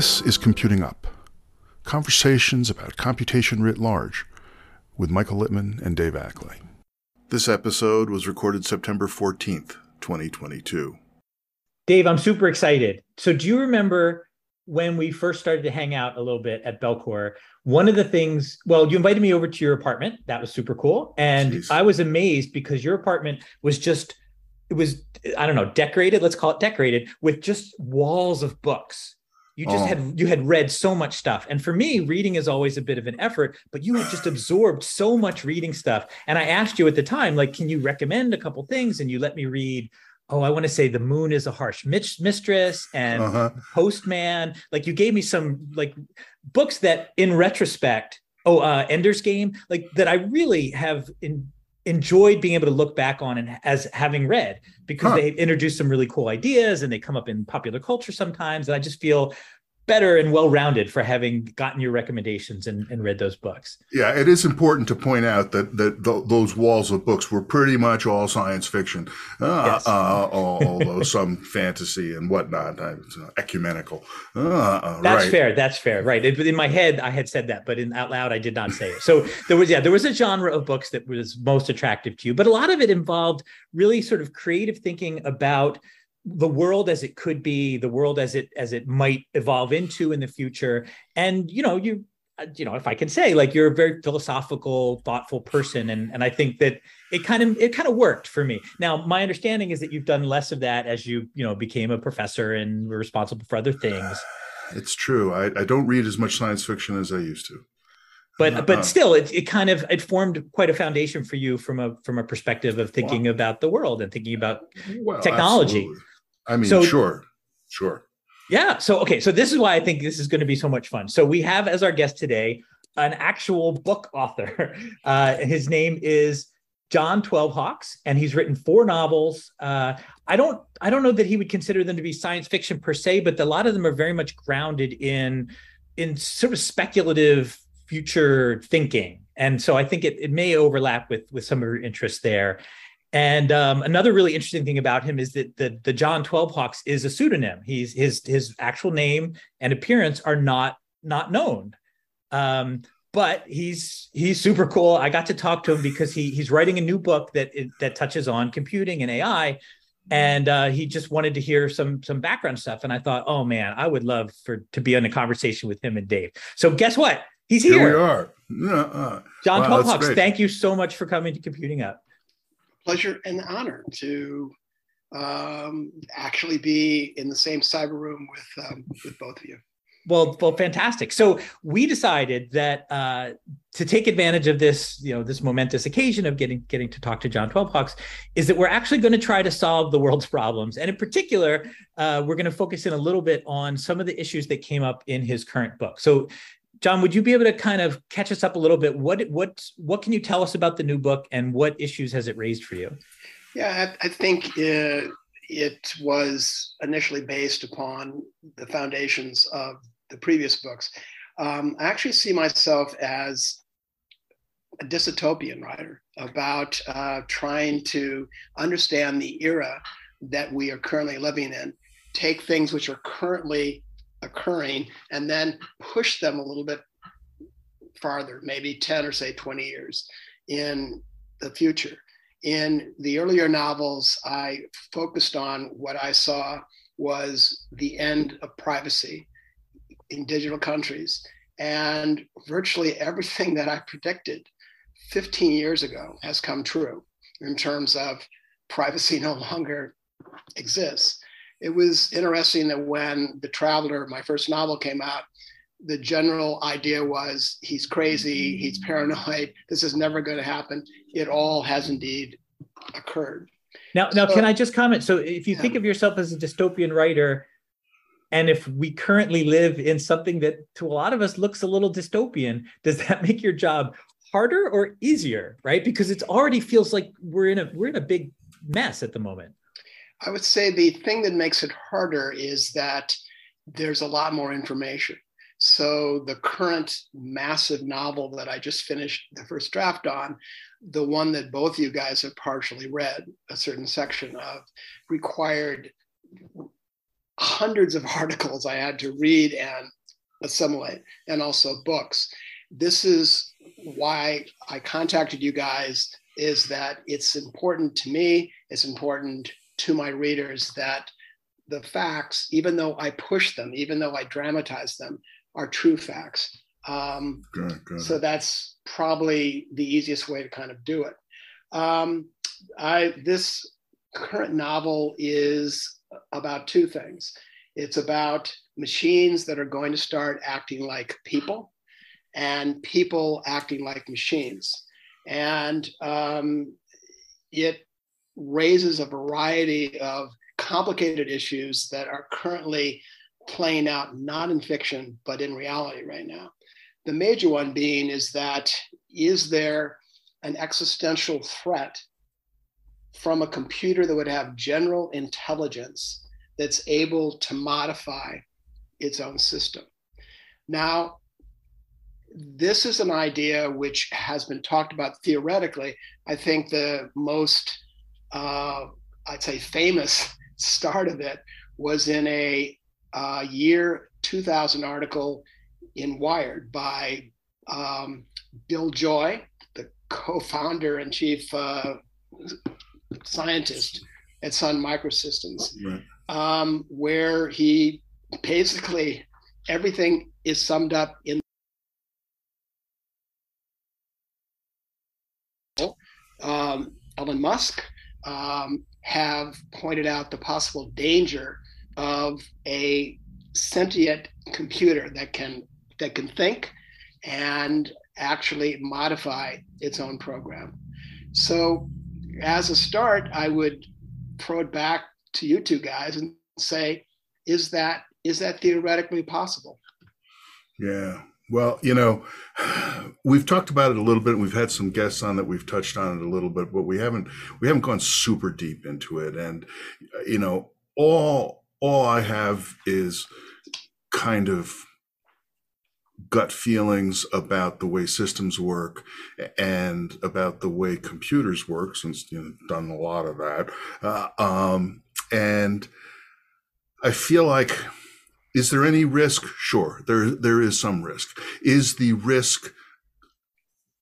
This is Computing Up conversations about computation writ large with Michael Littman and Dave Ackley. This episode was recorded September 14th, 2022. Dave, I'm super excited. So, do you remember when we first started to hang out a little bit at Bellcore? One of the things, well, you invited me over to your apartment. That was super cool. And Jeez. I was amazed because your apartment was just, it was, I don't know, decorated, let's call it decorated with just walls of books you just oh. had you had read so much stuff and for me reading is always a bit of an effort but you had just absorbed so much reading stuff and i asked you at the time like can you recommend a couple things and you let me read oh i want to say the moon is a harsh mistress and uh-huh. postman like you gave me some like books that in retrospect oh uh ender's game like that i really have in enjoyed being able to look back on and as having read because huh. they introduce some really cool ideas and they come up in popular culture sometimes and i just feel better and well rounded for having gotten your recommendations and, and, read those books. Yeah, it is important to point out that that th- those walls of books were pretty much all science fiction, uh, yes. uh, although some fantasy and whatnot, uh, ecumenical. Uh, uh, that's right. fair. That's fair. Right. In my head, I had said that, but in out loud, I did not say it. So there was yeah, there was a genre of books that was most attractive to you, but a lot of it involved really sort of creative thinking about the world as it could be the world as it as it might evolve into in the future. And you know you uh, you know if i can say like you're a very philosophical thoughtful person and and i think that it kind of it kind of worked for me. Now my understanding is that you've done less of that as you you know became a professor and were responsible for other things. It's true. I, I don't read as much science fiction as i used to. But uh, but still it, it kind of it formed quite a foundation for you from a from a perspective of thinking wow. about the world and thinking about well, technology. absolutely. I mean, so, sure, sure. Yeah. So, okay. So, this is why I think this is going to be so much fun. So, we have as our guest today an actual book author. Uh, his name is John Twelve Hawks, and he's written four novels. Uh, I don't, I don't know that he would consider them to be science fiction per se, but a lot of them are very much grounded in, in sort of speculative future thinking. And so, I think it, it may overlap with with some of your interests there. And um, another really interesting thing about him is that the, the John Twelve Hawks is a pseudonym. He's his his actual name and appearance are not not known. Um, but he's he's super cool. I got to talk to him because he he's writing a new book that that touches on computing and AI, and uh, he just wanted to hear some some background stuff. And I thought, oh man, I would love for to be in a conversation with him and Dave. So guess what? He's here. Here we are. Uh, John wow, Twelve Hawks. Thank you so much for coming to Computing Up pleasure and honor to um, actually be in the same cyber room with um, with both of you. Well, well, fantastic. So we decided that uh, to take advantage of this, you know, this momentous occasion of getting getting to talk to John Twelve Hawks, is that we're actually going to try to solve the world's problems, and in particular, uh, we're going to focus in a little bit on some of the issues that came up in his current book. So John, would you be able to kind of catch us up a little bit? What what what can you tell us about the new book, and what issues has it raised for you? Yeah, I, I think it, it was initially based upon the foundations of the previous books. Um, I actually see myself as a dystopian writer about uh, trying to understand the era that we are currently living in, take things which are currently occurring and then push them a little bit farther, maybe 10 or say 20 years in the future. In the earlier novels, I focused on what I saw was the end of privacy in digital countries. And virtually everything that I predicted 15 years ago has come true in terms of privacy no longer exists it was interesting that when The Traveler, my first novel, came out, the general idea was he's crazy, he's paranoid, this is never going to happen. It all has indeed occurred. Now, now, so, can I just comment? So, if you yeah. think of yourself as a dystopian writer, and if we currently live in something that to a lot of us looks a little dystopian, does that make your job harder or easier? Right? Because it already feels like we're in a we're in a big mess at the moment. I would say the thing that makes it harder is that there's a lot more information. So the current massive novel that I just finished the first draft on, the one that both you guys have partially read, a certain section of, required hundreds of articles I had to read and assimilate, and also books. This is why I contacted you guys. Is that it's important to me, it's important to my readers that the facts, even though I push them, even though I dramatize them, are true facts. Um, good, good. So that's probably the easiest way to kind of do it. Um, I this current novel is about two things. It's about machines that are going to start acting like people, and people acting like machines, and um, it raises a variety of complicated issues that are currently playing out not in fiction but in reality right now. The major one being is that is there an existential threat from a computer that would have general intelligence that's able to modify its own system? Now, this is an idea which has been talked about theoretically. I think the most, uh, I'd say, famous start of it was in a uh, year 2000 article in Wired by um, Bill Joy, the co-founder and chief uh, scientist at Sun Microsystems, right. um, where he basically everything is summed up in um, Elon Musk um, have pointed out the possible danger of a sentient computer that can that can think and actually modify its own program. So, as a start, I would throw it back to you two guys and say, is that is that theoretically possible? Yeah. Well, you know, we've talked about it a little bit. We've had some guests on that we've touched on it a little bit, but we haven't we haven't gone super deep into it. And you know, all all I have is kind of gut feelings about the way systems work and about the way computers work, since you know done a lot of that. Uh, um, and I feel like is there any risk? Sure, there there is some risk. Is the risk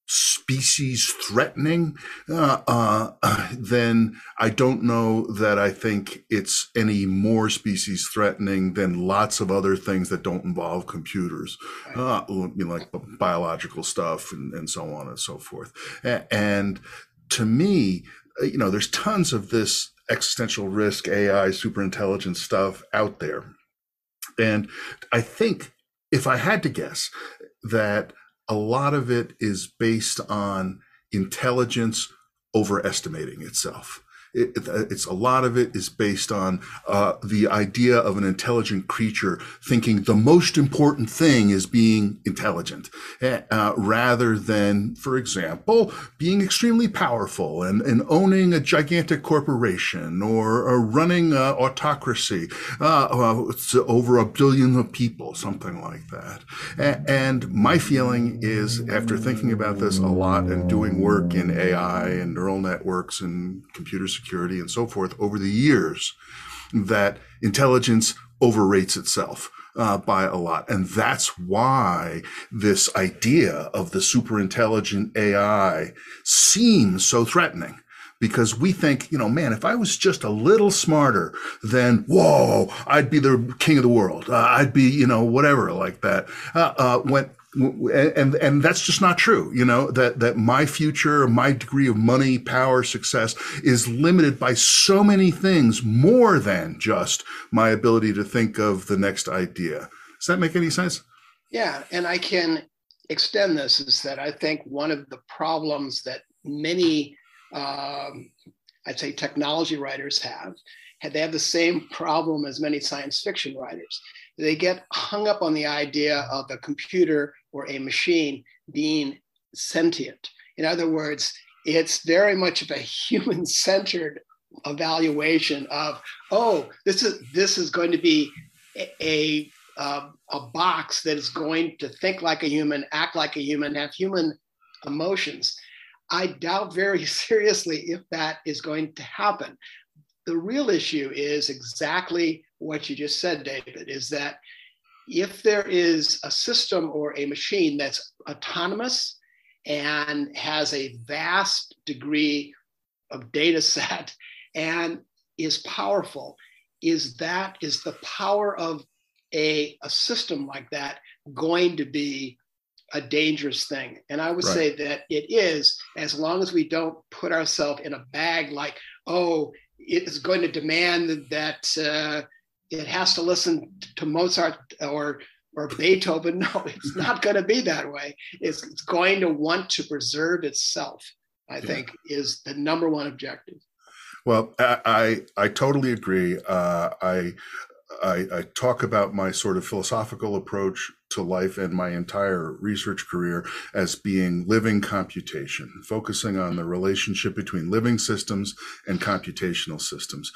species threatening? Uh, uh, then I don't know that I think it's any more species threatening than lots of other things that don't involve computers, uh, you know, like biological stuff and, and so on and so forth. And to me, uh, you know, there's tons of this existential risk, AI, super superintelligence stuff out there and I think if I had to guess that a lot of it is based on intelligence overestimating itself. It, it's a lot of it is based on uh, the idea of an intelligent creature thinking the most important thing is being intelligent, eh, uh, rather than, for example, being extremely powerful and, and owning a gigantic corporation or, or running uh, autocracy uh, over a billion of people, something like that. And my feeling is, after thinking about this a lot and doing work in AI and neural networks and computer security and so forth over the years that intelligence overrates itself. Uh, by a lot. And that's why this idea of the super intelligent AI seems so threatening because we think, you know, man, if I was just a little smarter, then whoa, I'd be the king of the world. Uh, I'd be, you know, whatever like that. Uh, uh when and and that's just not true you know that that my future my degree of money power success is limited by so many things more than just my ability to think of the next idea. Does that make any sense? Yeah and i can extend this is that i think one of the problems that many um, i'd say technology writers have they have the same problem as many science fiction writers. They get hung up on the idea of a computer or a machine being sentient. In other words, it's very much of a human centered evaluation of, oh, this is this is going to be a, a, uh, a box that is going to think like a human, act like a human, have human emotions. I doubt very seriously if that is going to happen. the real issue is exactly what you just said, David, is that if there is a system or a machine that's autonomous and has a vast degree of data set and is powerful, is that is the power of a, a system like that going to be a dangerous thing? And I would right. say that it is, as long as we don't put ourselves in a bag like, oh, it is going to demand that uh, it has to listen to Mozart or or Beethoven. No, it's not going to be that way. It's, it's going to want to preserve itself. I yeah. think is the number one objective. Well, I I, I totally agree. Uh, I I, I, talk about my sort of philosophical approach to life and my entire research career as being living computation, focusing on the relationship between living systems and computational systems.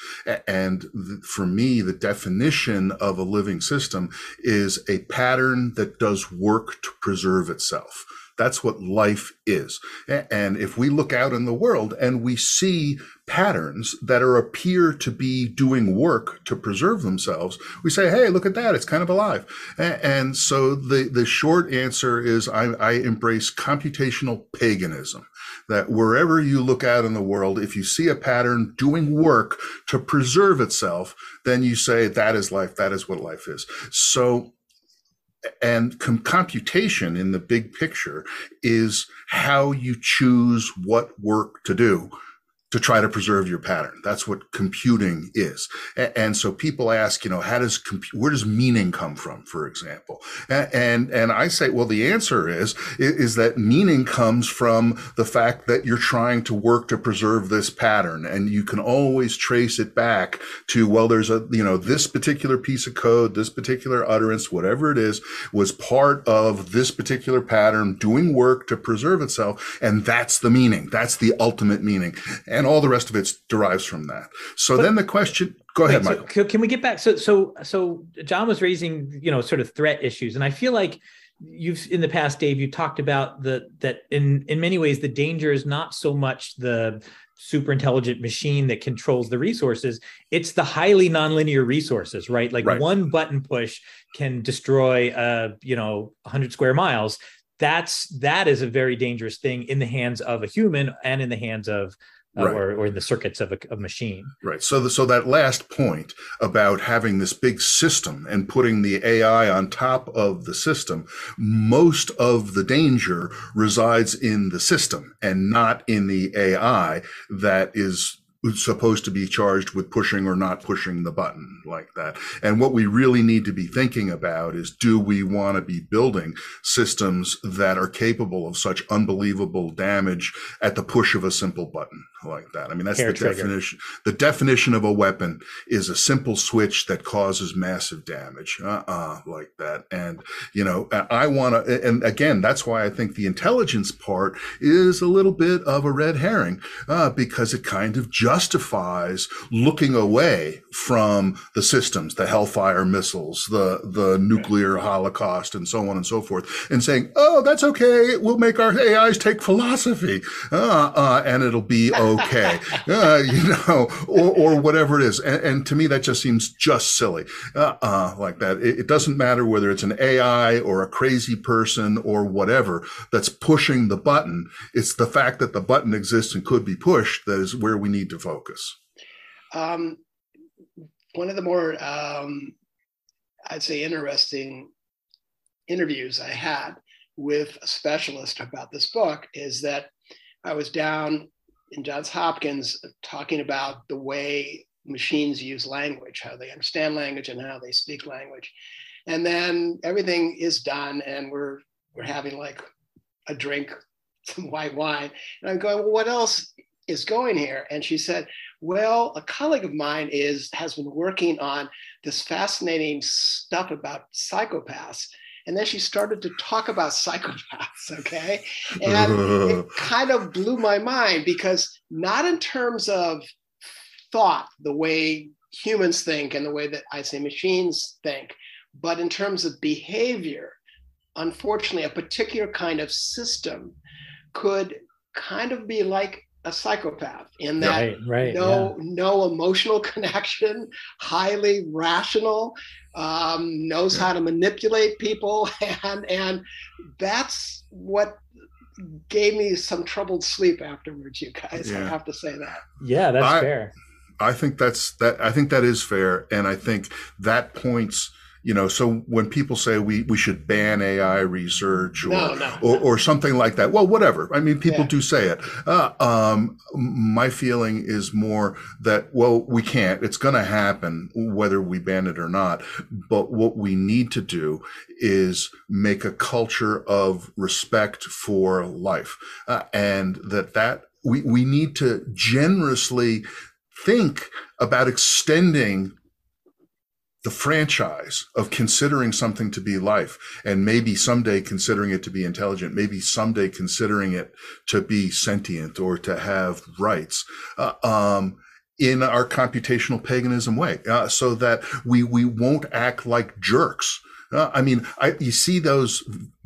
And for me, the definition of a living system is a pattern that does work to preserve itself. That's what life is. And if we look out in the world and we see patterns that are appear to be doing work to preserve themselves, we say, "Hey, look at that! It's kind of alive." And so the the short answer is, I, I embrace computational paganism. That wherever you look out in the world, if you see a pattern doing work to preserve itself, then you say that is life. That is what life is. So and com- computation in the big picture is how you choose what work to do to try to preserve your pattern. That's what computing is. And so people ask, you know, how does where does meaning come from, for example? And and I say, well, the answer is is that meaning comes from the fact that you're trying to work to preserve this pattern, and you can always trace it back to well, there's a you know this particular piece of code, this particular utterance, whatever it is, was part of this particular pattern doing work to preserve itself, and that's the meaning. That's the ultimate meaning. And and all the rest of it derives from that. So but, then the question, go ahead, wait, Michael. So can we get back? So, so, so John was raising, you know, sort of threat issues, and I feel like you've in the past, Dave, you talked about the that in in many ways the danger is not so much the super intelligent machine that controls the resources it's the highly nonlinear resources right like right. one button push can destroy uh you know 100 square miles that's that is a very dangerous thing in the hands of a human and in the hands of uh, right. or, or in the circuits of a, a machine. Right. So, the, so that last point about having this big system and putting the AI on top of the system, most of the danger resides in the system and not in the AI that is supposed to be charged with pushing or not pushing the button like that. And what we really need to be thinking about is do we want to be building systems that are capable of such unbelievable damage at the push of a simple button? Like that. I mean, that's Hair the trigger. definition. The definition of a weapon is a simple switch that causes massive damage, uh-uh, like that. And, you know, I want to, and again, that's why I think the intelligence part is a little bit of a red herring, uh, because it kind of justifies looking away from the systems, the Hellfire missiles, the, the nuclear holocaust and so on and so forth and saying, oh, that's okay. We'll make our AIs take philosophy, uh, uh, and it'll be okay okay, uh, you know, or, or whatever it is. And, and, to me, that just seems just silly, uh, uh, like that. It, it, doesn't matter whether it's an AI or a crazy person or whatever that's pushing the button. It's the fact that the button exists and could be pushed that is where we need to focus. Um, one of the more, um, I'd say, interesting interviews I had with a specialist about this book is that I was down in Johns Hopkins talking about the way machines use language, how they understand language and how they speak language. And then everything is done and we're we're having like a drink, some white wine. And I'm going, well, what else is going here? And she said, well, a colleague of mine is has been working on this fascinating stuff about psychopaths and then she started to talk about psychopaths, okay? And it kind of blew my mind because not in terms of thought, the way humans think and the way that I say machines think, but in terms of behavior, unfortunately, a particular kind of system could kind of be like a psychopath in that right, right, no yeah. no emotional connection, highly rational, um, knows how to manipulate people, and and that's what gave me some troubled sleep afterwards. You guys, yeah. I have to say that. Yeah, that's I, fair. I think that's that. I think that is fair, and I think that points you know so when people say we we should ban ai research or no, no, or, or, something like that well whatever. I mean people yeah. do say it. Uh, um, my feeling is more that well we can't. It's going to happen whether we ban it or not. But what we need to do is make a culture of respect for life. Uh, and that that we, we need to generously think about extending the franchise of considering something to be life and maybe someday considering it to be intelligent, maybe someday considering it to be sentient or to have rights, uh, um, in our computational paganism way, uh, so that we, we won't act like jerks. Uh, I mean, I, you see those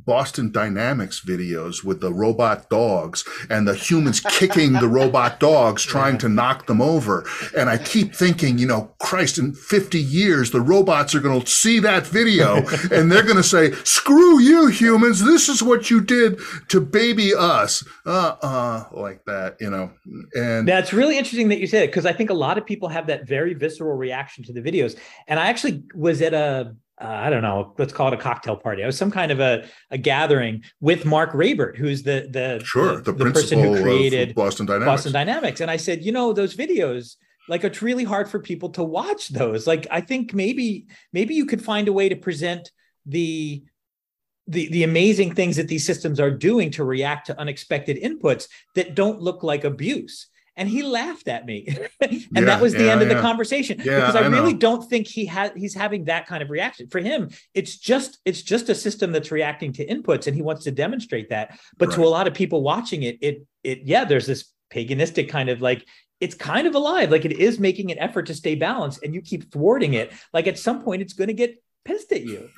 Boston Dynamics videos with the robot dogs and the humans kicking the robot dogs, trying to knock them over. And I keep thinking, you know, Christ, in 50 years, the robots are going to see that video and they're going to say, screw you humans. This is what you did to baby us. Uh, uh, like that, you know, and that's really interesting that you said it. Cause I think a lot of people have that very visceral reaction to the videos. And I actually was at a, uh, I don't know, let's call it a cocktail party. It was some kind of a, a gathering with Mark Raibert, who's the the sure the, the, the person who created Boston Dynamics. Boston Dynamics, and I said, you know, those videos, like it's really hard for people to watch those. Like, I think maybe maybe you could find a way to present the the the amazing things that these systems are doing to react to unexpected inputs that don't look like abuse and he laughed at me. And yeah, that was the yeah, end of the conversation yeah, because i, I really don't think he had he's having that kind of reaction. For him it's just it's just a system that's reacting to inputs and he wants to demonstrate that. But right. to a lot of people watching it it it yeah there's this paganistic kind of like it's kind of alive. Like it is making an effort to stay balanced and you keep thwarting it. Like at some point it's going to get pissed at you.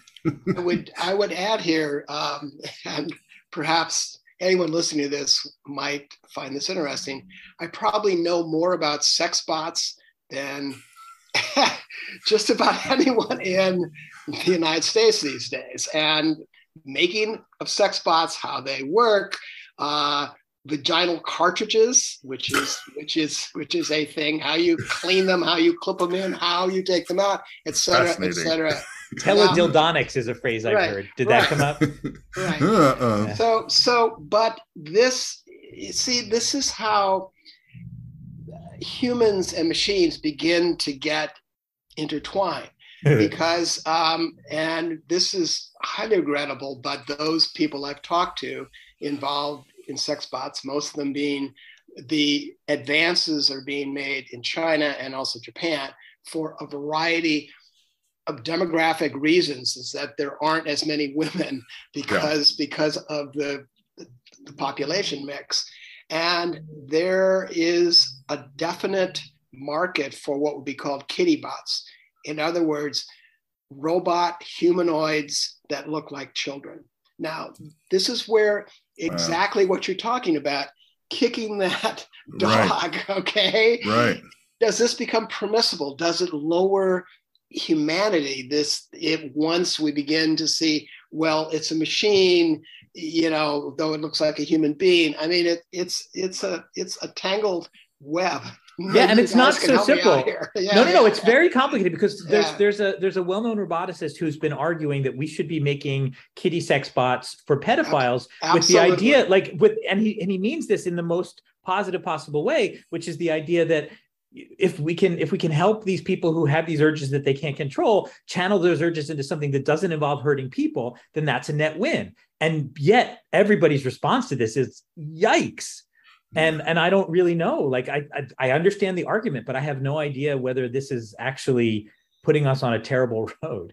I would i would add here um and perhaps anyone listening to this might find this interesting. I probably know more about sex bots than just about anyone in the United States these days. And making of sex bots, how they work, uh, vaginal cartridges, which is which is which is a thing, how you clean them, how you clip them in, how you take them out, etc., etc. Teledildonics is a phrase I've right, heard. Did right. that come up? right. Uh-uh. So, so, but this, you see, this is how humans and machines begin to get intertwined because, um, and this is highly regrettable, but those people I've talked to involved in sex bots, most of them being the advances are being made in China and also Japan for a variety of demographic reasons is that there aren't as many women because yeah. because of the, the population mix and there is a definite market for what would be called kitty bots in other words robot humanoids that look like children now this is where exactly wow. what you're talking about kicking that dog right. okay right does this become permissible does it lower humanity this it once we begin to see well it's a machine you know though it looks like a human being. I mean it, it's it's a it's a tangled web. Yeah and it's not so simple. yeah, no no no it's very complicated because there's yeah. there's a there's a well-known roboticist who's been arguing that we should be making kitty sex bots for pedophiles Absolutely. with the idea like with and he and he means this in the most positive possible way which is the idea that if we can if we can help these people who have these urges that they can't control channel those urges into something that doesn't involve hurting people then that's a net win. And yet everybody's response to this is yikes. And and i don't really know. Like I, I i understand the argument but i have no idea whether this is actually putting us on a terrible road.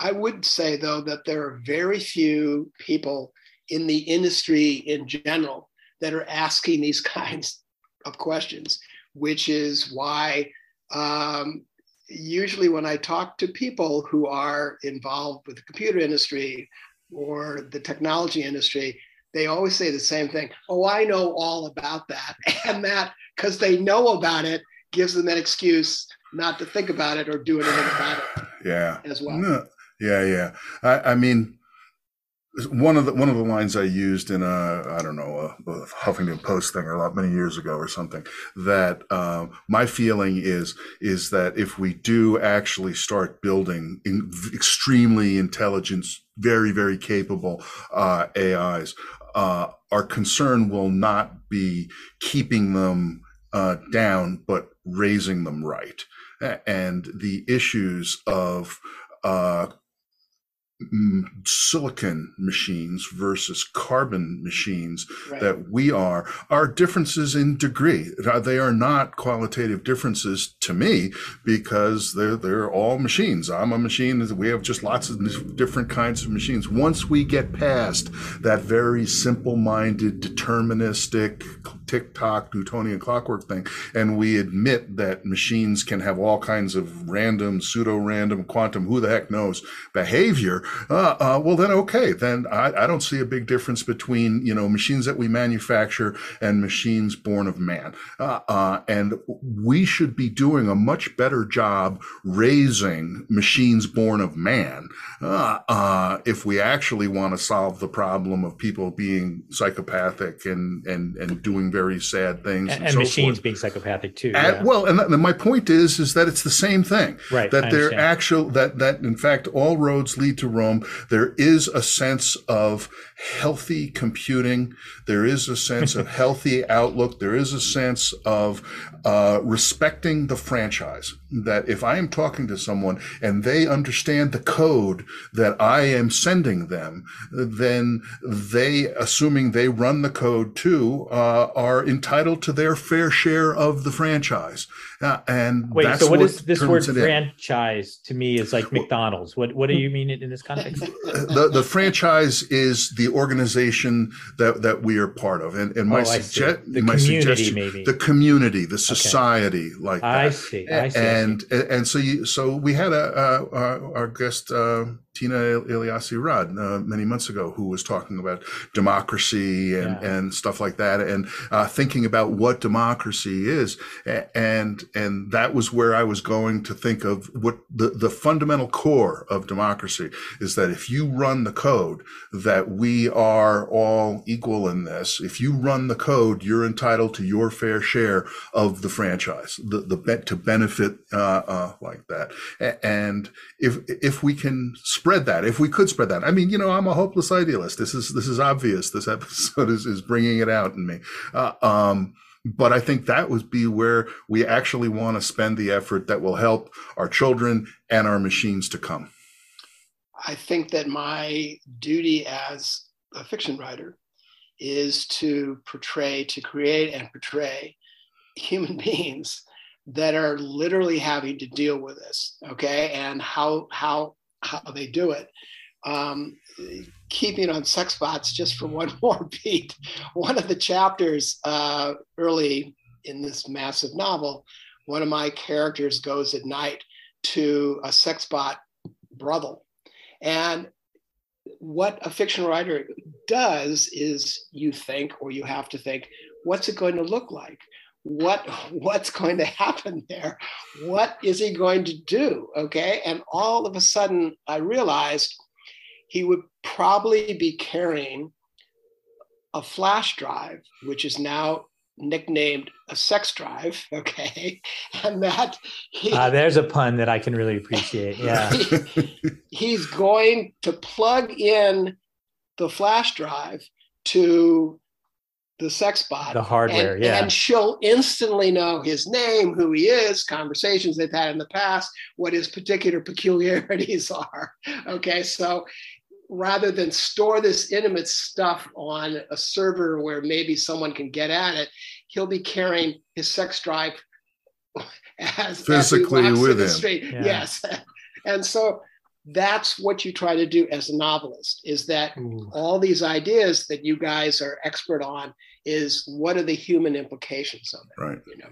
I would say though that there are very few people in the industry in general that are asking these kinds of questions, which is why um, usually when I talk to people who are involved with the computer industry or the technology industry, they always say the same thing. Oh, I know all about that. And that, because they know about it, gives them an excuse not to think about it or do anything about it. Yeah. As well. No. Yeah, yeah. I, I mean, one of the one of the lines I used in a I don't know a, a Huffington Post thing a lot many years ago or something that uh, my feeling is is that if we do actually start building in extremely intelligent, very very capable uh, AIs, uh, our concern will not be keeping them uh, down, but raising them right, and the issues of uh, silicon machines versus carbon machines right. that we are are differences in degree. They are not qualitative differences to me because they're they're all machines. I'm a machine. We have just lots of different kinds of machines. Once we get past that very simple minded deterministic tick tock newtonian clockwork thing and we admit that machines can have all kinds of random pseudo random quantum who the heck knows behavior uh, uh, well then okay then I, I, don't see a big difference between you know machines that we manufacture and machines born of man uh, uh and we should be doing a much better job raising machines born of man uh, uh, if we actually want to solve the problem of people being psychopathic and and and doing very sad things and, and, and so machines forth. being psychopathic too yeah. well and, and my point is is that it's the same thing right that they're actual that that in fact all roads lead to Rome. There is a sense of healthy computing. There is a sense of healthy outlook. There is a sense of uh, respecting the franchise. That if I am talking to someone and they understand the code that I am sending them, then they, assuming they run the code too, uh, are entitled to their fair share of the franchise. Uh, and wait, so what, what is this word franchise to me is like McDonald's? What what do you mean in this context? the the franchise is the organization that that we are part of, and and my, oh, suge- the my suggestion, maybe. the community, the society, like that. I see. I see. And I see. and so you so we had a, a, our guest. Uh, Tina Eliassi Rad uh, many months ago, who was talking about democracy and, yeah. and stuff like that, and uh, thinking about what democracy is, and and that was where I was going to think of what the the fundamental core of democracy is that if you run the code, that we are all equal in this. If you run the code, you're entitled to your fair share of the franchise, the the bet to benefit uh, uh like that, and if if we can spread that, if we could spread that. I mean, you know, I'm a hopeless idealist. This is this is obvious. This episode is is bringing it out in me. Uh, um, but I think that would be where we actually want to spend the effort that will help our children and our machines to come. I think that my duty as a fiction writer is to portray, to create and portray human beings that are literally having to deal with this okay and how how how they do it. Um, keeping on sex bots just for one more beat, one of the chapters uh, early in this massive novel, one of my characters goes at night to a sex bot brothel. And what a fiction writer does is you think, or you have to think, what's it going to look like? What what's going to happen there? What is he going to do? Okay and all of a sudden i realized he would probably be carrying a flash drive which is now nicknamed a sex drive okay? And that he, uh, there's a pun that i can really appreciate yeah. he, he's going to plug in the flash drive to the sex bot, the hardware, and, yeah. And she'll instantly know his name, who he is, conversations they've had in the past, what his particular peculiarities are. Okay, so rather than store this intimate stuff on a server where maybe someone can get at it, he'll be carrying his sex drive as physically as with him. Yeah. Yes, and so that's what you try to do as a novelist is that Ooh. all these ideas that you guys are expert on is what are the human implications of it right you know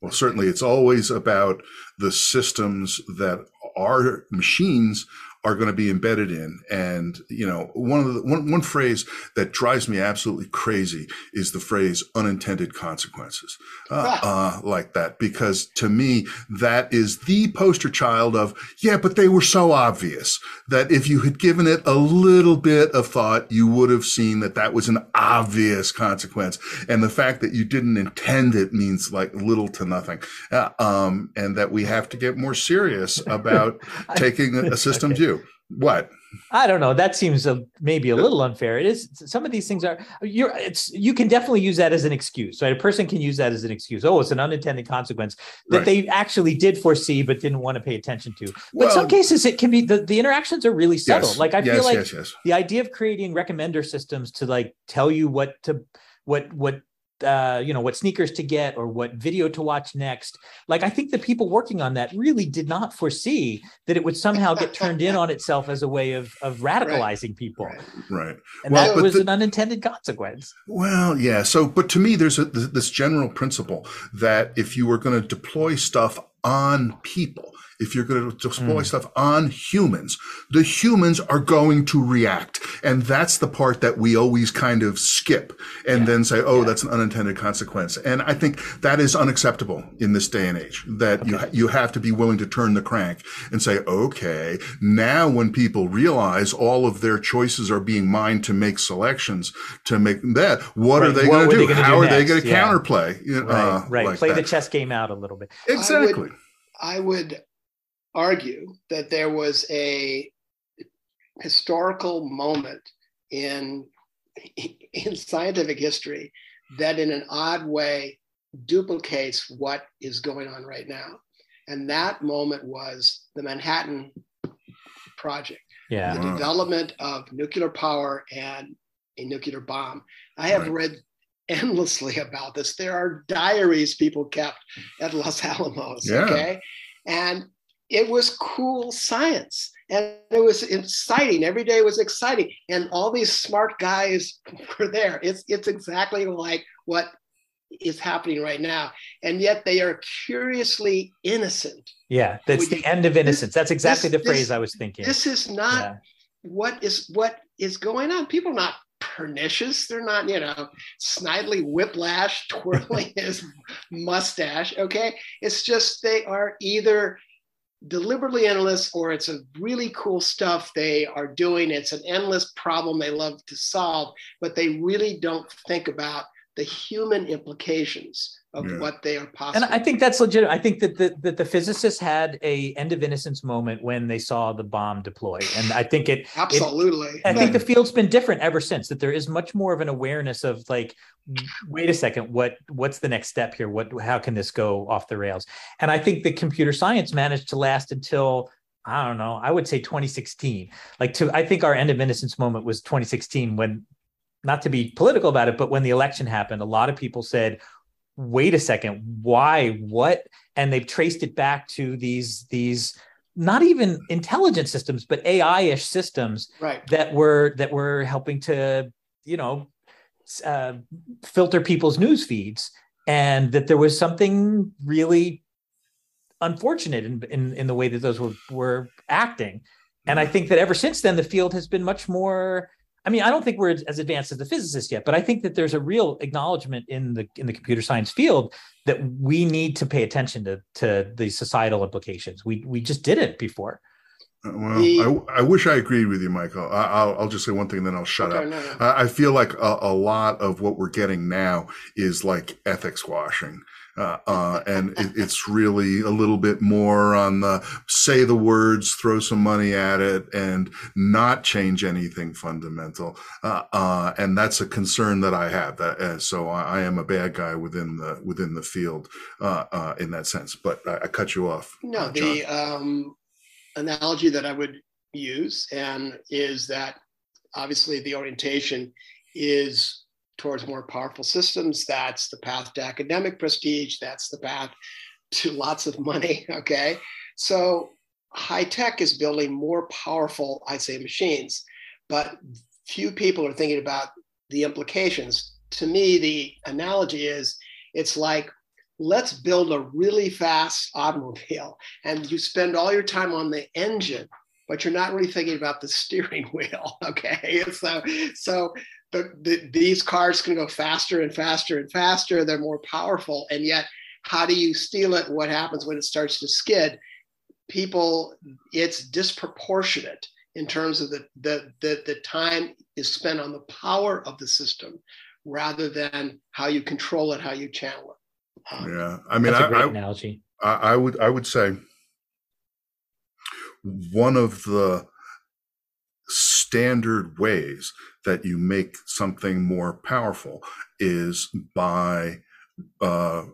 well certainly it's always about the systems that our machines are going to be embedded in. And, you know, one of the, one, one phrase that drives me absolutely crazy is the phrase unintended consequences, uh, uh, like that, because to me, that is the poster child of, yeah, but they were so obvious that if you had given it a little bit of thought, you would have seen that that was an obvious consequence. And the fact that you didn't intend it means like little to nothing. Uh, um, and that we have to get more serious about taking a system view. What? I don't know. That seems a, maybe a little unfair. It is. Some of these things are. You're. It's. You can definitely use that as an excuse. Right. A person can use that as an excuse. Oh, it's an unintended consequence that right. they actually did foresee but didn't want to pay attention to. But well, some cases, it can be the, the interactions are really subtle. Yes, like I yes, feel like yes, the idea of creating recommender systems to like tell you what to what what uh, you know what sneakers to get or what video to watch next. Like i think the people working on that really did not foresee that it would somehow get turned in on itself as a way of of radicalizing right. people. Right, right. and well, that was the, an unintended consequence. Well yeah. So but to me there's a, this general principle that if you were going to deploy stuff on people if you're going to deploy mm. stuff on humans, the humans are going to react. And that's the part that we always kind of skip and yeah. then say, oh, yeah. that's an unintended consequence. And I think that is unacceptable in this day and age that okay. you, ha- you have to be willing to turn the crank and say, okay, now when people realize all of their choices are being mined to make selections to make that, what right. are they going to do? How are they going to yeah. counterplay? right. Uh, right. Like Play that. the chess game out a little bit. Exactly. I would, I would argue that there was a historical moment in in scientific history that in an odd way duplicates what is going on right now and that moment was the manhattan project yeah the wow. development of nuclear power and a nuclear bomb i have right. read endlessly about this there are diaries people kept at los alamos yeah. okay and it was cool science. And it was exciting. Every day was exciting. And all these smart guys were there. It's it's exactly like what is happening right now. And yet they are curiously innocent. Yeah that's the end of innocence. That's exactly this, the phrase this, i was thinking. this is not yeah. what is what is going on. People are not pernicious. They're not you know snidely whiplash twirling his mustache okay? It's just they are either deliberately endless or it's a really cool stuff they are doing. It's an endless problem they love to solve, but they really don't think about the human implications of yeah. what they are possible. And I think that's legit. I think that the, that the physicists had a end of innocence moment when they saw the bomb deploy. And I think it absolutely. It, I think the field's been different ever since. That there is much more of an awareness of like, wait a second, what what's the next step here? What how can this go off the rails? And I think the computer science managed to last until I don't know. I would say 2016. Like to I think our end of innocence moment was 2016 when not to be political about it, but when the election happened, a lot of people said, wait a second, why, what? And they've traced it back to these, these, not even intelligent systems, but AI-ish systems right. that were that were helping to, you know, uh, filter people's news feeds, and that there was something really unfortunate in, in, in the way that those were were acting. And I think that ever since then, the field has been much more I mean, I don't think we're as advanced as the physicists yet, but I think that there's a real acknowledgement in the in the computer science field that we need to pay attention to to the societal implications. We we just did it before. Uh, well, I, I wish I agreed with you, Michael. I, will I'll just say one thing, and then I'll shut okay, up. No, no. I, I, feel like a, a, lot of what we're getting now is like ethics washing. Uh, uh, and it, it's really a little bit more on the say the words, throw some money at it, and not change anything fundamental. Uh, uh and that's a concern that I have. That uh, so I, I, am a bad guy within the within the field uh, in that sense. But I, I cut you off. No, the um, analogy that I would use and is that obviously the orientation is towards more powerful systems. That's the path to academic prestige. That's the path to lots of money. Okay. So high tech is building more powerful, I'd say, machines, but few people are thinking about the implications. To me, the analogy is it's like, let's build a really fast automobile and you spend all your time on the engine but you're not really thinking about the steering wheel. Okay, so so the, the, these cars can go faster and faster and faster. They're more powerful, and yet how do you steal it? What happens when it starts to skid? People, it's disproportionate in terms of the, the, the, the time is spent on the power of the system rather than how you control it, how you channel it. Yeah, I mean, that's a great I, analogy. I, I would I would say one of the standard ways that you make something more powerful is by uh,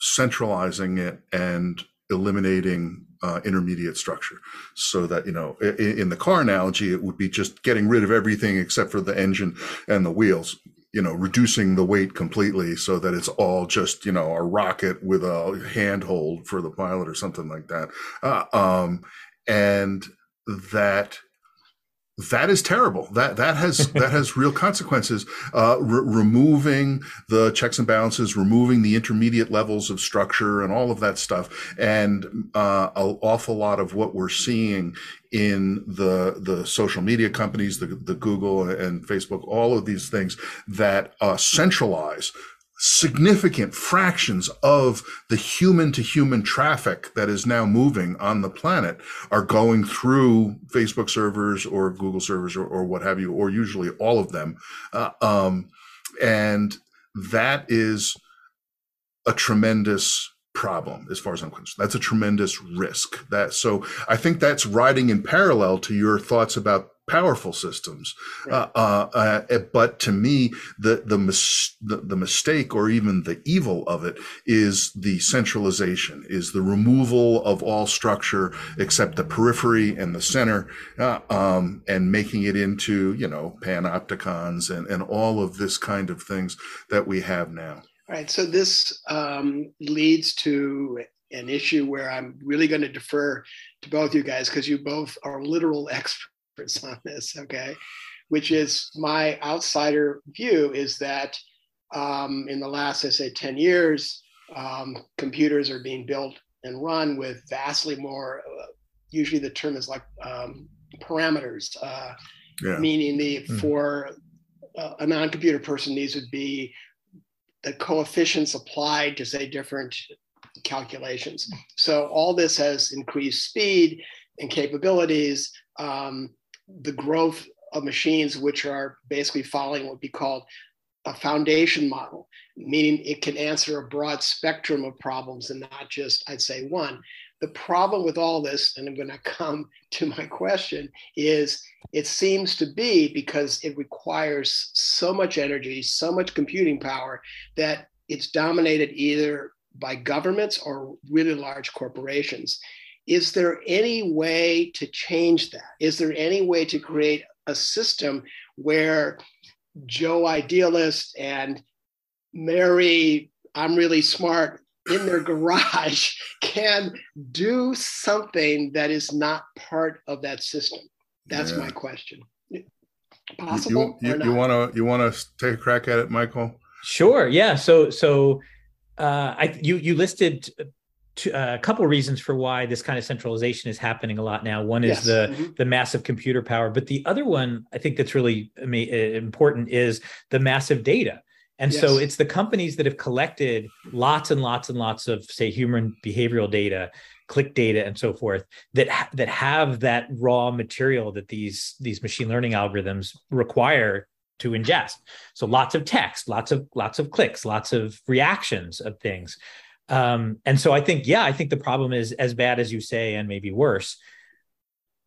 centralizing it and eliminating uh, intermediate structure. So that you know in, in, the car analogy it would be just getting rid of everything except for the engine and the wheels you know reducing the weight completely so that it's all just you know a rocket with a handhold for the pilot or something like that. Uh, um, and that that is terrible. That that has that has real consequences. Uh, re- removing the checks and balances, removing the intermediate levels of structure, and all of that stuff, and uh, an awful lot of what we're seeing in the the social media companies, the the Google and Facebook, all of these things that uh, centralize significant fractions of the human to human traffic that is now moving on the planet are going through Facebook servers or Google servers or, or what have you, or usually all of them. Uh, um, and that is a tremendous problem as far as I'm concerned. That's a tremendous risk. That so I think that's riding in parallel to your thoughts about powerful systems. Right. Uh, uh, uh, but to me, the the, mis- the, the mistake or even the evil of it is the centralization, is the removal of all structure except the periphery and the center, uh, um, and making it into you know panopticons and and all of this kind of things that we have now. All right. So this um, leads to an issue where I'm really going to defer to both you guys because you both are literal experts on this, okay? Which is my outsider view is that um, in the last, I say, 10 years, um, computers are being built and run with vastly more, uh, usually the term is like um, parameters, uh, yeah. meaning the mm-hmm. for uh, a non-computer person, these would be the coefficients applied to say different calculations. So all this has increased speed and capabilities. Um, the growth of machines which are basically following what would be called a foundation model, meaning it can answer a broad spectrum of problems and not just, I'd say, one. The problem with all this, and I'm going to come to my question, is it seems to be because it requires so much energy, so much computing power that it's dominated either by governments or really large corporations. Is there any way to change that? Is there any way to create a system where Joe Idealist and Mary, I'm really smart, in their garage can do something that is not part of that system? That's yeah. my question. Possible? You, you, you want to you want to take a crack at it, Michael? Sure. Yeah. So so uh, I you you listed to, uh, a couple of reasons for why this kind of centralization is happening a lot now. One is yes. the mm-hmm. the massive computer power, but the other one I think that's really important is the massive data. And yes. so it's the companies that have collected lots and lots and lots of say human behavioral data, click data, and so forth that that have that raw material that these these machine learning algorithms require to ingest. So lots of text, lots of lots of clicks, lots of reactions of things. Um, and so I think, yeah, I think the problem is as bad as you say, and maybe worse.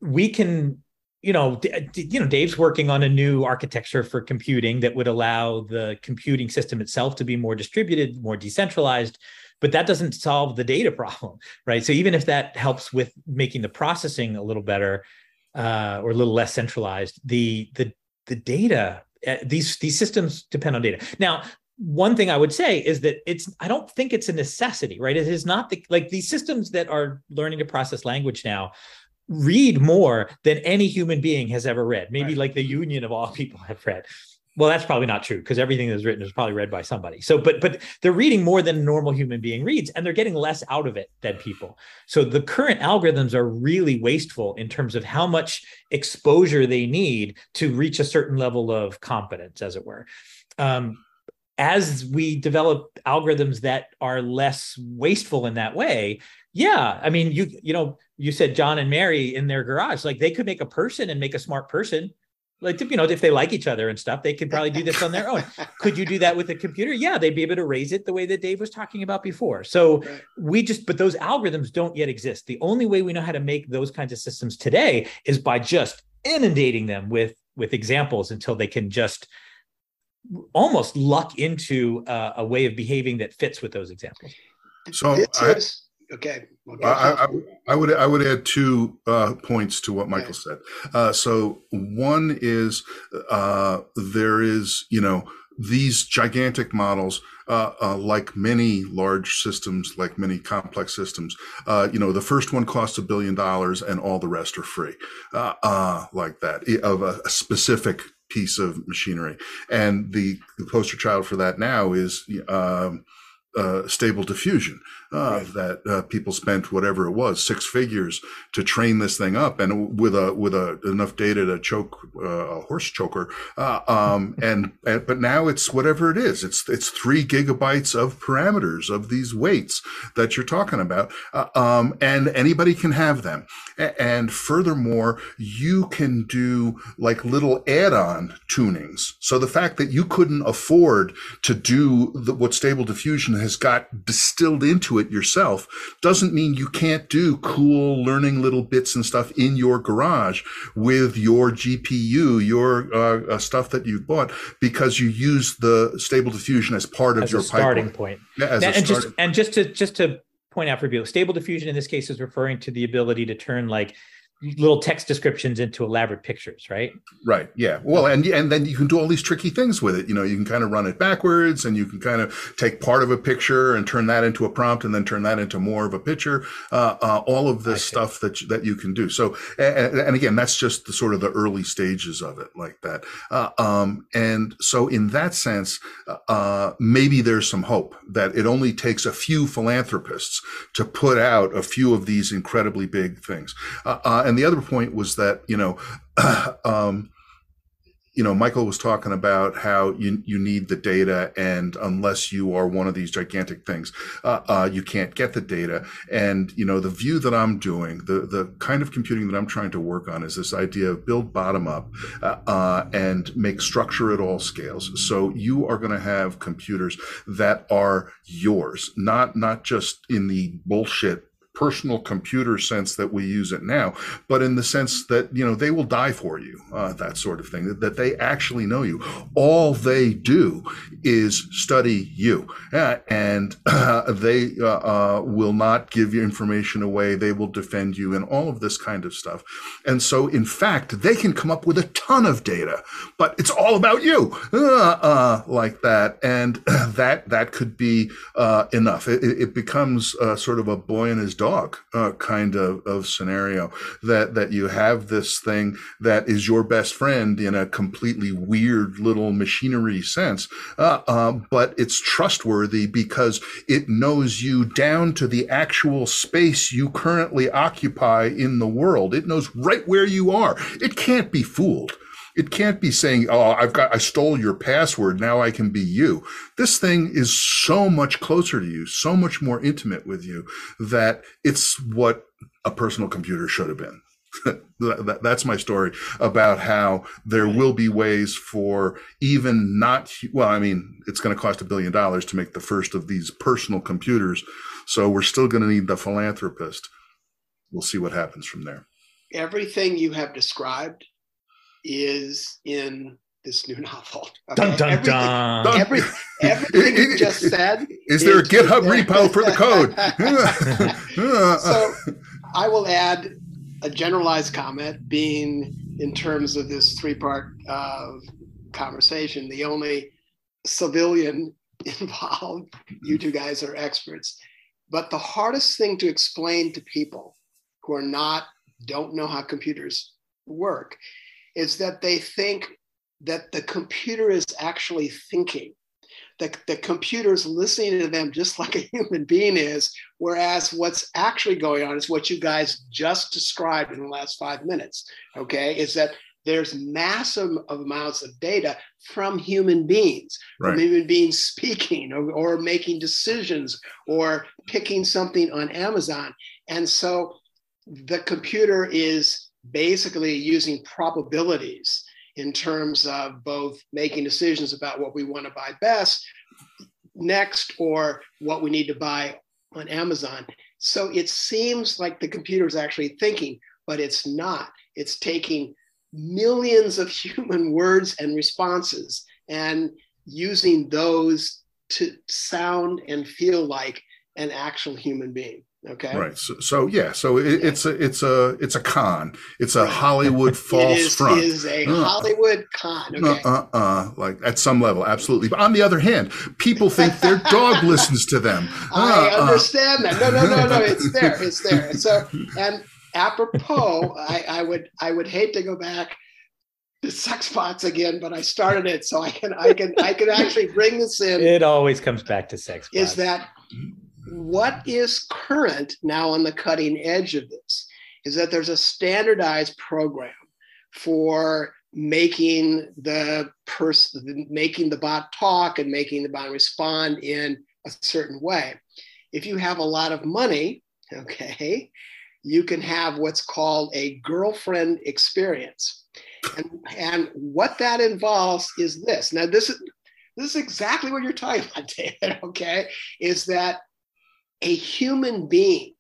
We can, you know, d- you know, Dave's working on a new architecture for computing that would allow the computing system itself to be more distributed, more decentralized. But that doesn't solve the data problem, right? So even if that helps with making the processing a little better uh, or a little less centralized, the the the data uh, these these systems depend on data. Now, one thing I would say is that it's I don't think it's a necessity, right? It is not the like these systems that are learning to process language now read more than any human being has ever read. Maybe right. like the union of all people have read. well that's probably not true because everything that's written is probably read by somebody so but but they're reading more than a normal human being reads and they're getting less out of it than people so the current algorithms are really wasteful in terms of how much exposure they need to reach a certain level of competence as it were um, as we develop algorithms that are less wasteful in that way yeah i mean you you know you said john and mary in their garage like they could make a person and make a smart person. Like you know if they like each other and stuff they could probably do this on their own. Could you do that with a computer? Yeah they'd be able to raise it the way that dave was talking about before. So right. we just but those algorithms don't yet exist. The only way we know how to make those kinds of systems today is by just inundating them with with examples until they can just almost luck into uh, a way of behaving that fits with those examples so I, okay. I, I, I, would I would add two uh, points to what Michael okay. said. Uh, so one is uh, there is you know these gigantic models. Uh, uh, like many large systems, like many complex systems, uh, you know, the first one costs a billion dollars and all the rest are free, like that of a, a specific piece of machinery. And the, the poster child for that now is um, uh, stable diffusion uh, right. that uh, people spent whatever it was six figures to train this thing up and with a with a enough data to choke uh, a horse choker uh, um, and, and, but now it's whatever it is. It's it's three gigabytes of parameters of these weights that you're talking about uh, um, and anybody can have them. And furthermore you can do like little add-on tunings. So the fact that you couldn't afford to do the, what stable diffusion has got distilled into it yourself doesn't mean you can't do cool learning little bits and stuff in your garage with your GPU, your uh, uh, stuff that you've bought, because you use the stable diffusion as part of your starting point. Yeah, now, and just and just to just to point out for people, stable diffusion in this case is referring to the ability to turn like little text descriptions into elaborate pictures, right? Right. Yeah. Well, and and then you can do all these tricky things with it. You know, you can kind of run it backwards, and you can kind of take part of a picture and turn that into a prompt, and then turn that into more of a picture. Uh, uh, all of this stuff that you, that you can do. So, and, and, again, that's just the sort of the early stages of it, like that. Uh, um, and so, in that sense, uh, maybe there's some hope that it only takes a few philanthropists to put out a few of these incredibly big things. And the other point was that you know, um, you know, Michael was talking about how you you need the data, and unless you are one of these gigantic things, uh, uh, you can't get the data. And you know, the view that I'm doing, the the kind of computing that I'm trying to work on, is this idea of build bottom up uh, uh and make structure at all scales. So you are going to have computers that are yours, not not just in the bullshit personal computer sense that we use it now, but in the sense that, you know, they will die for you, uh, that sort of thing, that, that, they actually know you. All they do is study you. Uh, and uh, they uh, uh, will not give you information away. They will defend you and all of this kind of stuff. And so, in fact, they can come up with a ton of data, but it's all about you, uh, like that. And that, that could be enough. It, it becomes sort of a boy and his dog dog uh, kind of, of scenario that that you have this thing that is your best friend in a completely weird little machinery sense uh, uh, but it's trustworthy because it knows you down to the actual space you currently occupy in the world. It knows right where you are. It can't be fooled it can't be saying, "Oh, I've got I stole your password, now I can be you." This thing is so much closer to you, so much more intimate with you that it's what a personal computer should have been. that's my story about how there will be ways for even not well i mean it's going to cost a billion dollars to make the first of these personal computers so we're still going to need the philanthropist we'll see what happens from there everything you have described is in this new novel. Okay? Dun, dun, everything, dun. Every, everything you just said. Is there a GitHub repo for the code? so I will add a generalized comment being in terms of this three part uh, conversation, the only civilian involved, you two guys are experts. But the hardest thing to explain to people who are not, don't know how computers work is that they think that the computer is actually thinking. That the, computer is listening to them just like a human being is, whereas what's actually going on is what you guys just described in the last five minutes. Okay, is that there's massive amounts of data from human beings, right. from human beings speaking or, or making decisions or picking something on Amazon. And so the computer is basically using probabilities in terms of both making decisions about what we want to buy best next or what we need to buy on Amazon. So it seems like the computer is actually thinking, but it's not. It's taking millions of human words and responses and using those to sound and feel like an actual human being okay. Right. So, so yeah so it, yeah. it's a it's a it's a con. It's a hollywood false it is, front. it is a uh, hollywood con. Okay. Uh, uh, uh, like at some level absolutely. But on the other hand people think their dog listens to them. I uh, uh. understand that. No no no no. It's there. It's there. So and apropos, I, I, would I would hate to go back to sex bots again, but I started it, so I can I can I can actually bring this in. It always comes back to sex. Bots. Is that what is current now on the cutting edge of this? Is that there's a standardized program for making the person making the bot talk and making the bot respond in a certain way. If you have a lot of money, okay, you can have what's called a girlfriend experience. And, and what that involves is this. Now, this is this is exactly what you're talking about, David, okay? Is that a human being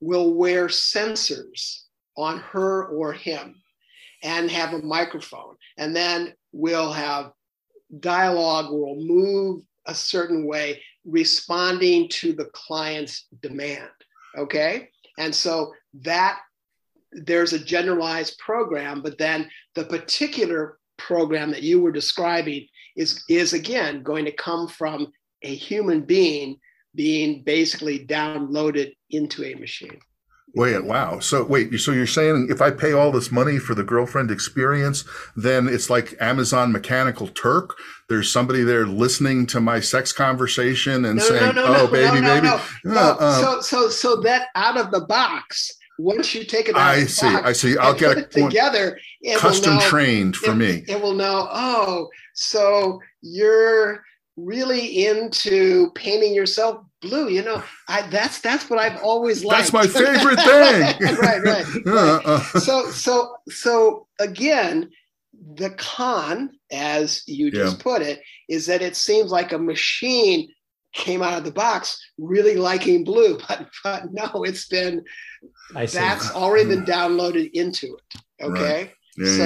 will wear sensors on her or him and have a microphone. And then we'll have dialogue, we'll move a certain way, responding to the client's demand. Okay. And so that there's a generalized program, but then the particular program that you were describing is, is again going to come from a human being being basically downloaded into a machine. Wait, wow. So wait, so you're saying if I pay all this money for the girlfriend experience, then it's like Amazon Mechanical Turk? There's somebody there listening to my sex conversation and no, saying, no, no, "Oh, baby, baby." No, uh, uh, so, so, so that out of the box, once you take it out I see, I see. I'll get it together. It custom know, trained for it, me. It will know. Oh, so you're really into painting yourself blue you know i that's that's what i've always liked that's my favorite thing right right, right. Uh, so so so again the con as you just yeah. put it is that it seems like a machine came out of the box really liking blue but but no it's been that's already been downloaded into it okay right. yeah, so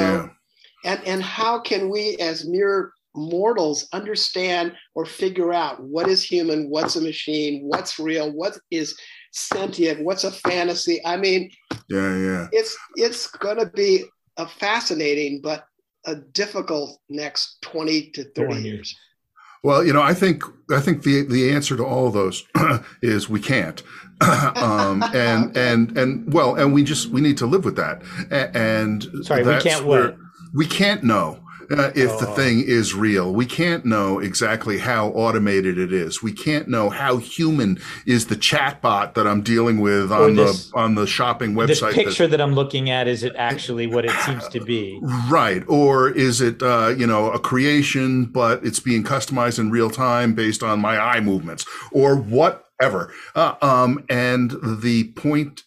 yeah. and and how can we as mere mortals understand or figure out what is human, what's a machine, what's real, what is sentient, what's a fantasy. I mean, yeah, yeah. It's it's going to be a fascinating but a difficult next 20 to 30 years. Well, you know, I think I think the the answer to all of those is we can't, um, and and and well, and we just we need to live with that. And sorry, we can't what? We can't know uh, if oh. the thing is real. We can't know exactly how automated it is. We can't know how human is the chatbot that I'm dealing with on this, the on the shopping website. This picture that, that, I'm looking at is it actually what it seems to be? Right, or is it uh, you know a creation, but it's being customized in real time based on my eye movements or whatever? Uh, um, and the point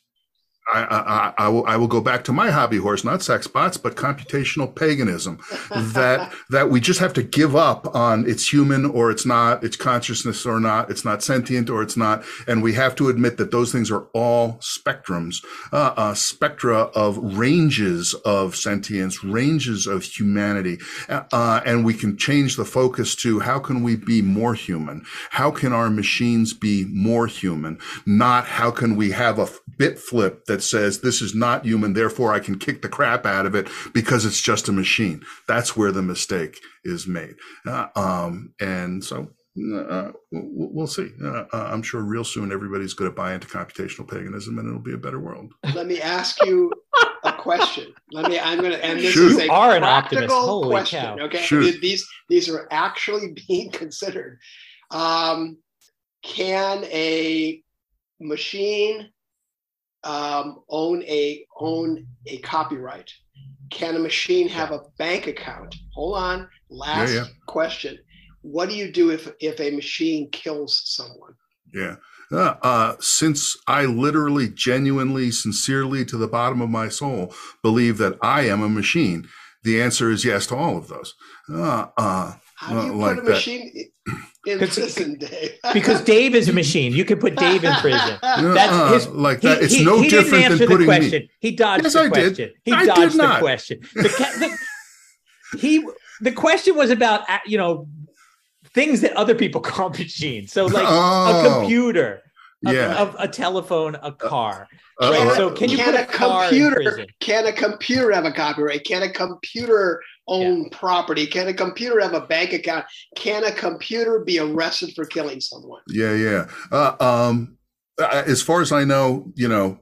I, I, I, will, I will go back to my hobby horse, not sex bots, but computational paganism. that that we just have to give up on it's human or it's not, it's consciousness or not, it's not sentient or it's not, and we have to admit that those things are all spectrums, uh, uh, spectra of ranges of sentience, ranges of humanity, uh, and we can change the focus to how can we be more human? How can our machines be more human? Not how can we have a bit flip that that says this is not human, therefore I can kick the crap out of it because it's just a machine. That's where the mistake is made. Uh, um, and so uh, we'll see. Uh, uh, I'm sure real soon everybody's going to buy into computational paganism and it'll be a better world. Let me ask you a question. Let me. I'm gonna. And this Shoot. is a you are an optimist. practical Holy question. cow. Okay, Shoot. these these are actually being considered. Um, can a machine um, own a own a copyright? Can a machine have a bank account? Hold on. Last yeah. question. What do you do if if a machine kills someone? Yeah. Uh, uh, since I literally, genuinely, sincerely, to the bottom of my soul, believe that I am a machine, the answer is yes to all of those. Uh, uh, How do you Uh, like put a machine i- in 'Cause- prison, Dave? Because Dave is a machine. You could put Dave in prison. That's uh, his- like He, that. It's he- no he didn't different answer than the question. me. He dodged Yes, the I did. question. He I did dodged the question. The, ca- the, he the question was about uh, you know things that other people call machines. So like a Oh. computer, a, Yeah. a, a telephone, a car. Uh, Right, uh, so can you put a car in computer prison? can a computer have a copyright? Can a computer own property? Can a computer have a bank account? Can a computer be arrested for killing someone? Yeah, yeah. Uh, um, uh, as far as I know, you know,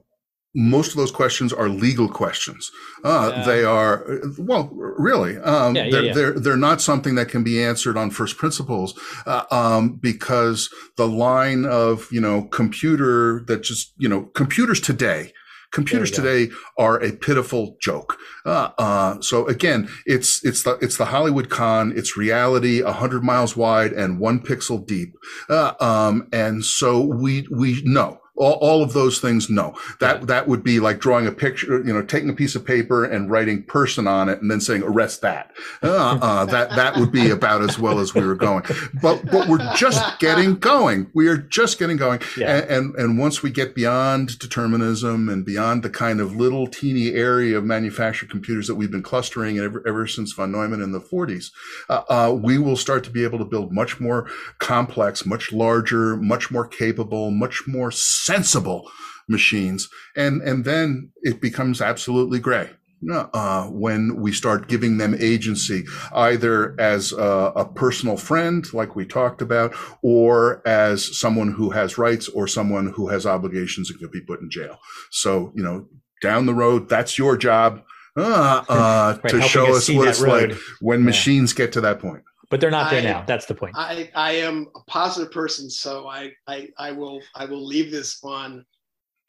most of those questions are legal questions. Uh, Yeah. They are, well, really, um, Yeah, yeah, they're, they're, they're not something that can be answered on first principles, uh, um, because the line of, you know, computer that just, you know, computers today, computers today are a pitiful joke. Uh, uh, so again, it's, it's the, it's the Hollywood con, it's reality, a hundred miles wide and one pixel deep. Uh, um, and so we, we know all, all of those things. No, that, that would be like drawing a picture, you know, taking a piece of paper and writing person on it and then saying arrest that. Uh, uh, that, that would be about as well as we were going. But, but we're just getting going. We are just getting going. Yeah. And, and, and once we get beyond determinism and beyond the kind of little teeny area of manufactured computers that we've been clustering ever, ever since von Neumann in the 40s, uh, uh, we will start to be able to build much more complex, much larger, much more capable, much more sensible machines. And, and then it becomes absolutely gray. Uh, when we start giving them agency, either as a, a personal friend, like we talked about, or as someone who has rights or someone who has obligations and could be put in jail. So, you know, down the road, that's your job uh, uh, Right, to show us us what it's like when Yeah. machines get to that point. But they're not there I- now. That's the point. I, I am a positive person, so I, I, I will I will leave this on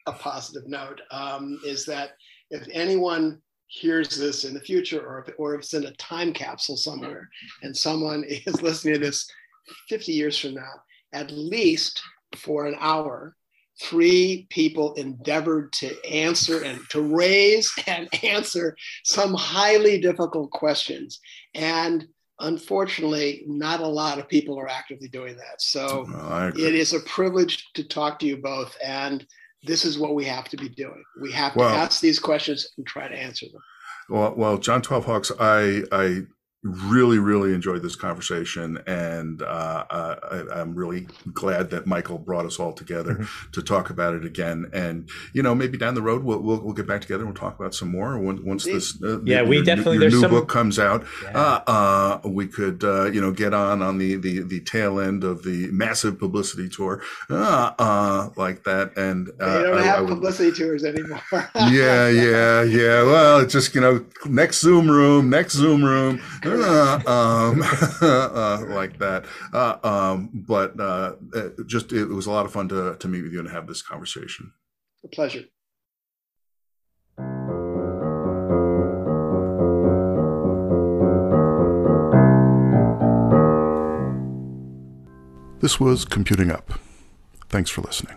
a positive note. Um, is that if anyone hears this in the future, or if, or if it's in a time capsule somewhere, and someone is listening to this 50 years from now, at least for an hour, three people endeavored to answer and to raise and answer some highly difficult questions, and unfortunately, not a lot of people are actively doing that. So Well, agree. it is a privilege to talk to you both. And this is what we have to be doing. We have to ask these questions and try to answer them. Well, well, John Twelve Hawks, I I really really enjoyed this conversation, and uh, I, I'm really glad that Michael brought us all together Mm-hmm. to talk about it again. And you know, maybe down the road we'll we'll, we'll get back together and we'll talk about some more once, once this uh, Yeah, we your, definitely- your there's new some- book comes out. Yeah. Uh, uh, we could uh, you know get on on the the the tail end of the massive publicity tour uh, uh, like that, and uh, they don't I- I have would- publicity tours anymore. yeah, yeah, yeah. Well, it's just you know, next Zoom room, next Zoom room, uh, um, uh, like that. Uh, um, but uh, it just it was a lot of fun to to meet with you and have this conversation. a pleasure. This was Computing Up. Thanks for listening.